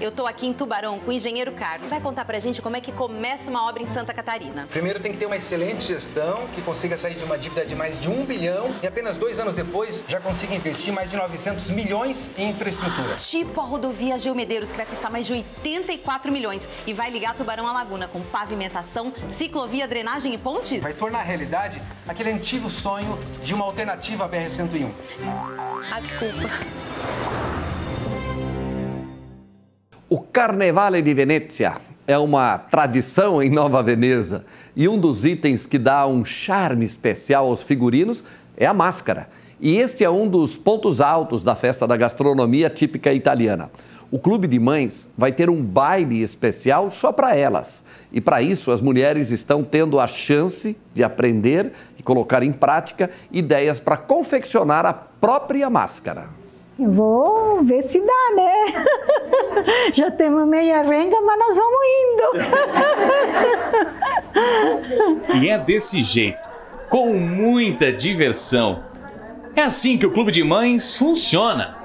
Eu tô aqui em Tubarão com o engenheiro Carlos. Vai contar pra gente como é que começa uma obra em Santa Catarina. Primeiro tem que ter uma excelente gestão, que consiga sair de uma dívida de mais de um bilhão e apenas dois anos depois já consiga investir mais de 900 milhões em infraestrutura. Tipo a rodovia Gil Medeiros, que vai custar mais de 84 milhões e vai ligar Tubarão à Laguna com pavimentação, ciclovia, drenagem e pontes? Vai tornar realidade aquele antigo sonho de uma alternativa à BR-101. Ah, desculpa. Carnevale de Venezia é uma tradição em Nova Veneza e um dos itens que dá um charme especial aos figurinos é a máscara. E este é um dos pontos altos da festa da gastronomia típica italiana. O Clube de Mães vai ter um baile especial só para elas. E para isso, as mulheres estão tendo a chance de aprender e colocar em prática ideias para confeccionar a própria máscara. Eu vou ver se dá, né? Já temos meia renga, mas nós vamos indo. E é desse jeito, com muita diversão. É assim que o Clube de Mães funciona.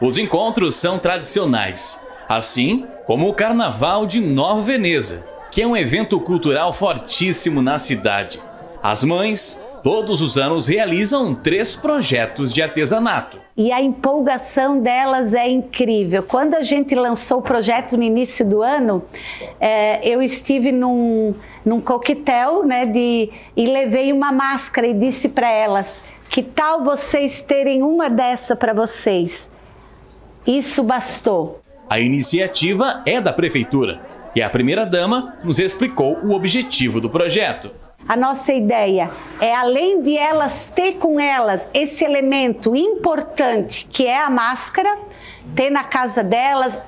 Os encontros são tradicionais, assim como o Carnaval de Nova Veneza, que é um evento cultural fortíssimo na cidade. As mães todos os anos realizam três projetos de artesanato. E a empolgação delas é incrível. Quando a gente lançou o projeto no início do ano, é, eu estive num, num coquetel né, de, e levei uma máscara e disse para elas: que tal vocês terem uma dessa para vocês? Isso bastou. A iniciativa é da prefeitura e a primeira-dama nos explicou o objetivo do projeto. A nossa ideia é, além de elas ter com elas esse elemento importante que é a máscara, ter na casa delas,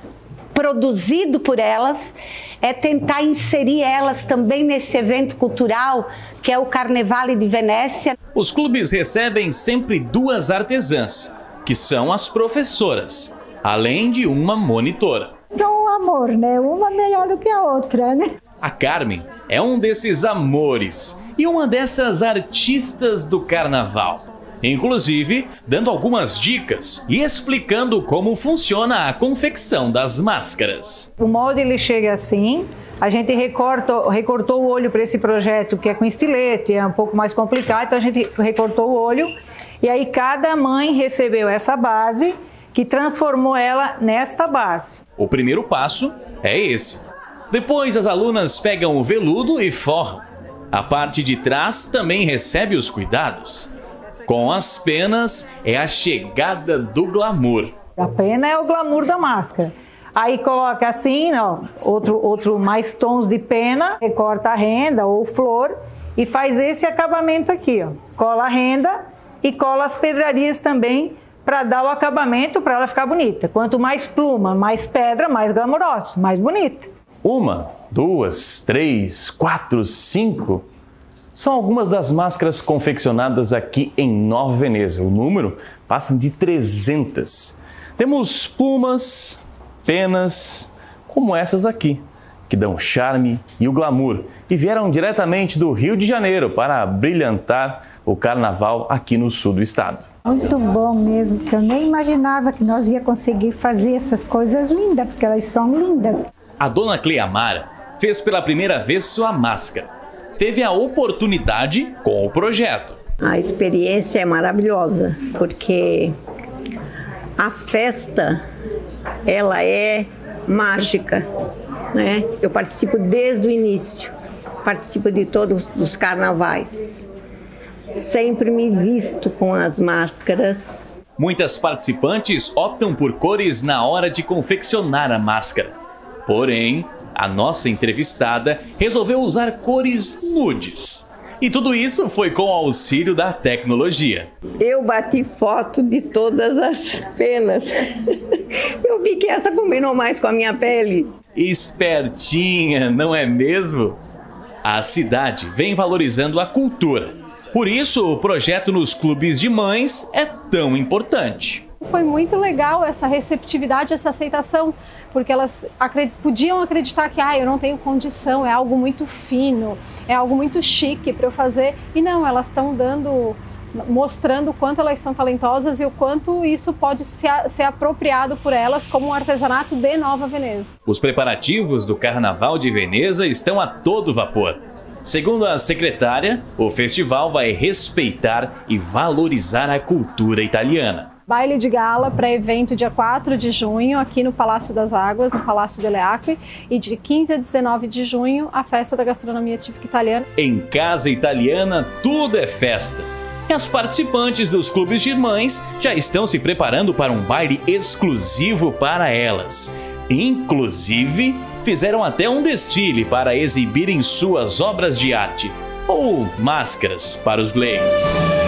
produzido por elas, é tentar inserir elas também nesse evento cultural que é o Carnevale de Venécia. Os clubes recebem sempre duas artesãs, que são as professoras, além de uma monitora. São um amor, né? Uma melhor do que a outra, né? A Carmen é um desses amores e uma dessas artistas do carnaval. Inclusive, dando algumas dicas e explicando como funciona a confecção das máscaras. O molde ele chega assim, a gente recorta, recortou o olho para esse projeto que é com estilete, é um pouco mais complicado, então a gente recortou o olho e aí cada mãe recebeu essa base que transformou ela nesta base. O primeiro passo é esse depois as alunas pegam o veludo e forram. A parte de trás também recebe os cuidados. Com as penas é a chegada do glamour. A pena é o glamour da máscara. Aí coloca assim, ó, outro, outro mais tons de pena, recorta a renda ou flor e faz esse acabamento aqui, ó. Cola a renda e cola as pedrarias também para dar o acabamento para ela ficar bonita. Quanto mais pluma, mais pedra, mais glamourosa, mais bonita. Uma, duas, três, quatro, cinco. São algumas das máscaras confeccionadas aqui em Nova Veneza. O número passa de 300. Temos plumas, penas, como essas aqui, que dão charme e o glamour e vieram diretamente do Rio de Janeiro para brilhantar o carnaval aqui no sul do estado. Muito bom mesmo, porque eu nem imaginava que nós ia conseguir fazer essas coisas lindas, porque elas são lindas. A dona Cleamara fez pela primeira vez sua máscara. Teve a oportunidade com o projeto. A experiência é maravilhosa, porque a festa ela é mágica, né? Eu participo desde o início, participo de todos os carnavais. Sempre me visto com as máscaras. Muitas participantes optam por cores na hora de confeccionar a máscara. Porém, a nossa entrevistada resolveu usar cores nudes. E tudo isso foi com o auxílio da tecnologia. Eu bati foto de todas as penas. Eu vi que essa combinou mais com a minha pele. Espertinha, não é mesmo? A cidade vem valorizando a cultura. Por isso, o projeto nos clubes de mães é tão importante. Foi muito legal essa receptividade, essa aceitação, porque elas acred podiam acreditar que ah, eu não tenho condição, é algo muito fino, é algo muito chique para eu fazer. E não, elas estão dando mostrando o quanto elas são talentosas e o quanto isso pode ser apropriado por elas como um artesanato de Nova Veneza. Os preparativos do Carnaval de Veneza estão a todo vapor. Segundo a secretária, o festival vai respeitar e valorizar a cultura italiana. Baile de gala para evento dia 4 de junho aqui no Palácio das Águas, no Palácio delle Acque, e de 15 a 19 de junho a festa da gastronomia típica italiana. Em casa italiana tudo é festa. E as participantes dos clubes de irmãs já estão se preparando para um baile exclusivo para elas. Inclusive, fizeram até um desfile para exibirem suas obras de arte, ou máscaras para os leigos.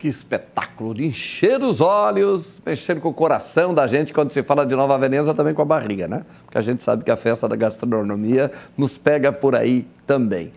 Que espetáculo de encher os olhos, mexendo com o coração da gente quando se fala de Nova Veneza, também com a barriga, né? Porque a gente sabe que a festa da gastronomia nos pega por aí também.